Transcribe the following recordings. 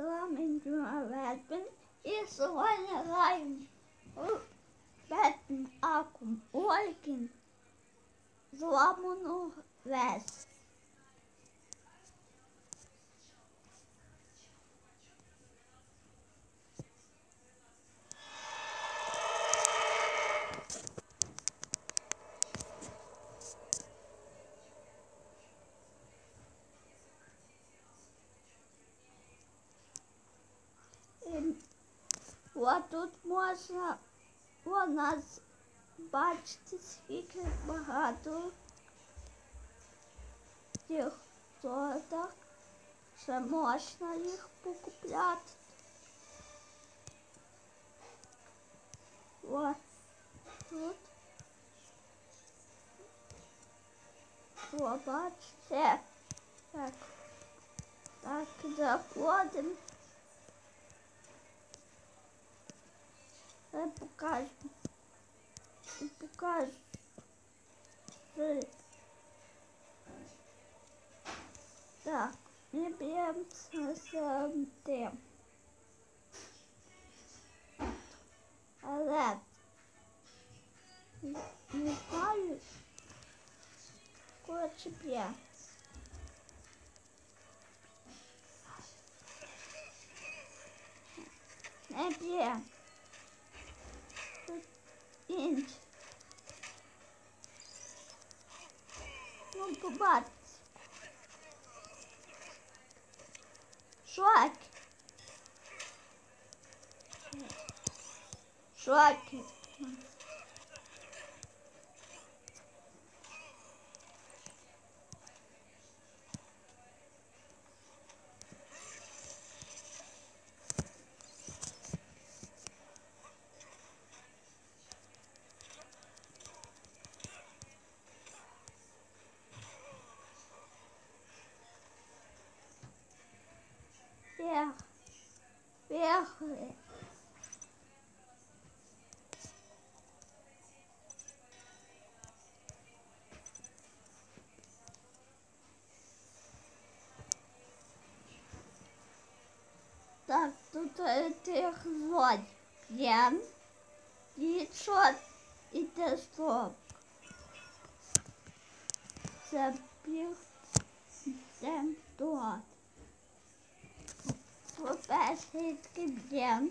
Islam and Jumaradın İsrail'in Batın akum Walking Zamanı Vest От тут можна у нас бачити, скільки багато тих соток, що можна їх покупляти. От тут. О, бачите, так, так, заходимо. Я покажу. Я покажу. Що- Так, ми б'ємося з тим. Але не не знаю, коротше б'є. Не б'є. Cinci. Nu bat. Șoac. Șoac. Вверх. Так, тут е, тих зонь. Єм. І що? І те стоп. Це біг. Йдем тут. По-перше, б'єм.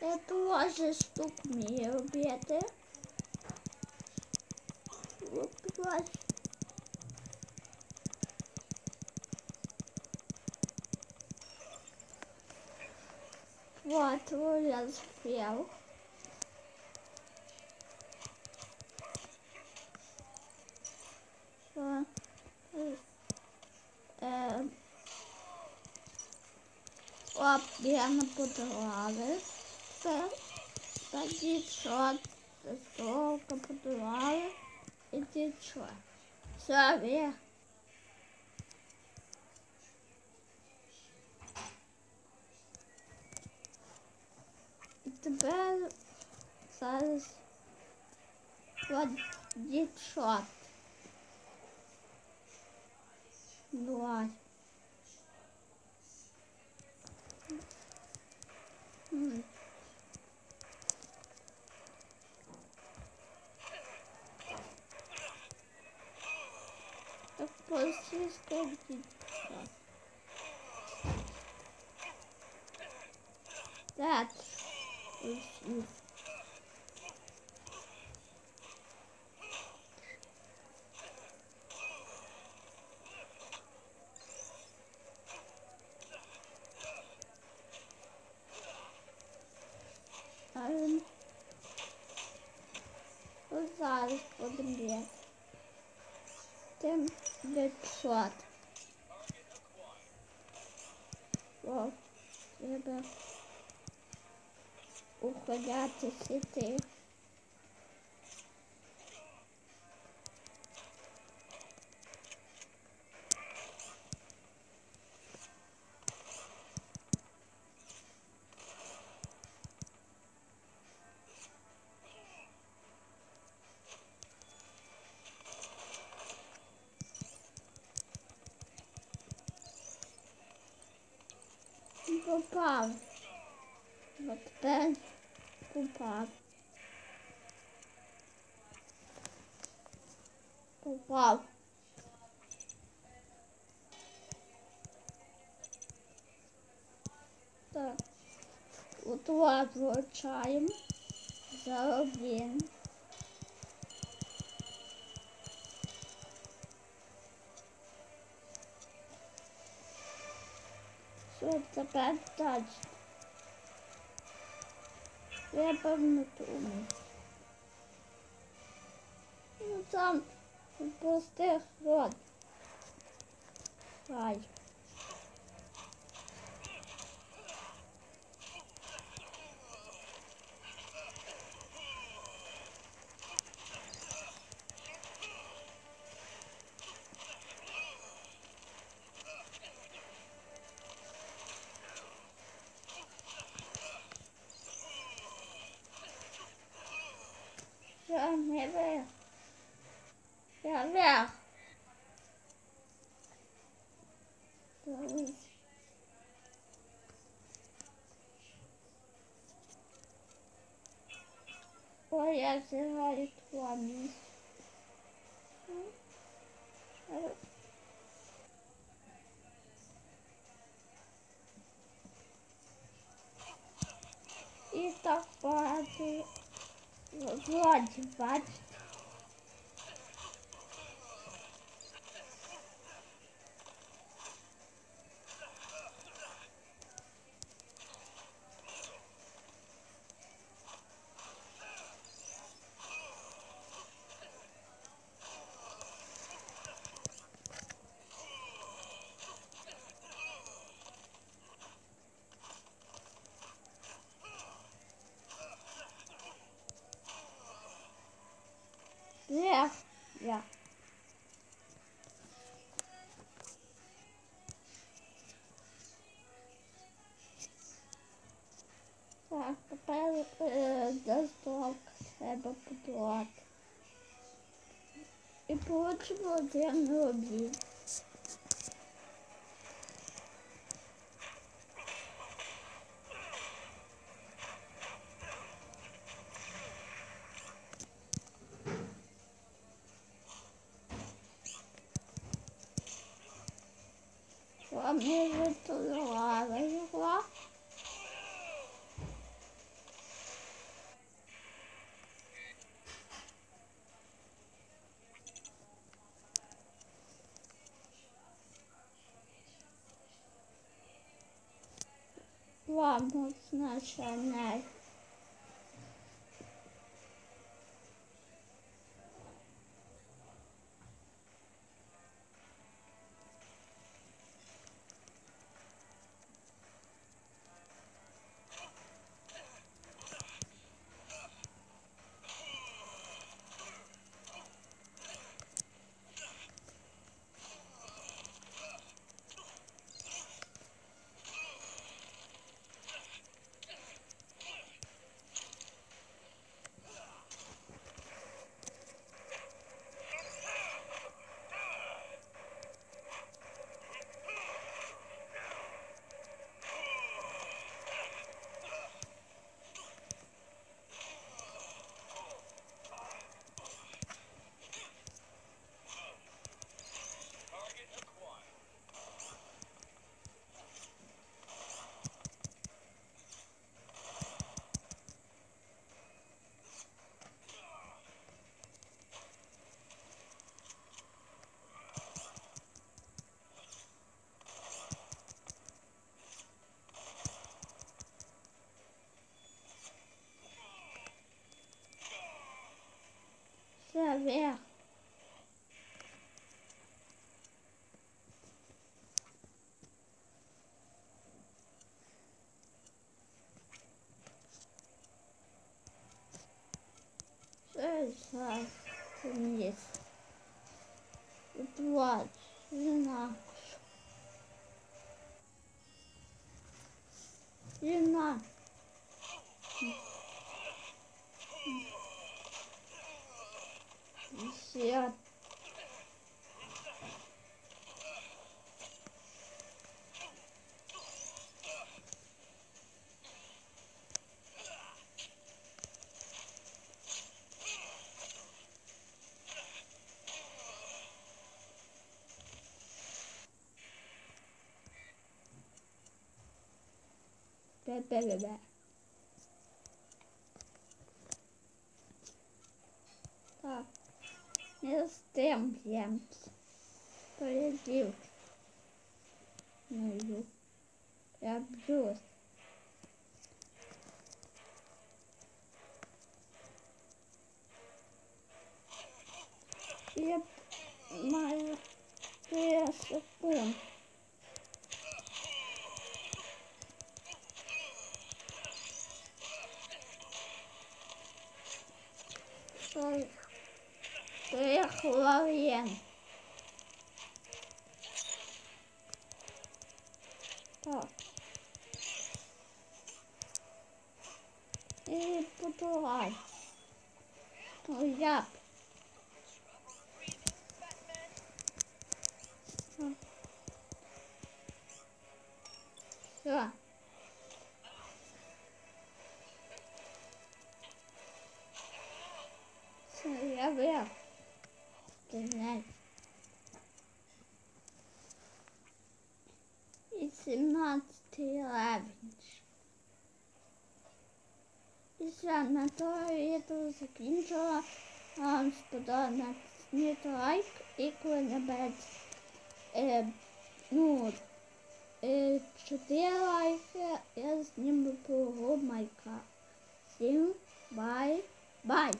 Я теж штук вмію робити. От, бач. Вот, Вот я. Що? Е, е, Оп, я що? Столка подували. І ти що? Все, вверх. Зараз кладіть шот. Два. Так почти складіть шот. Так. Ось. habe ich programmiert. Dem Blitzschwert. Wow. Selber. Auch gratis Idee. Попав. От тепер попав. Попав. Так. От вас So, da bad touch. Wer bringt um? Und dann, wo ist der Rot? Right. Tá vendo? Olha, você vai tua mim. E tá quase. Pode, pode. Вверх. Я. Так, тепер е, доставка треба подолати. І получимо один Рубін. Вони витурували його. Ладно, значить, не. Все вверх. Зараз вниз. Два, жена. Жена. Все. Tá. Meus tempos, gente. Por exemplo. Meu É absurdo. E a... Mas... E essa... Pronto. Стой. Три хвилин. Так. І подавай. Ну, як? Все. Все, І 17 левень. І все, на то відео закінчила. Вам сподобалось снити лайк і коли набереться е, ну, е, 4 лайки, я зніму про Майка. Всім бай-бай!